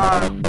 Um,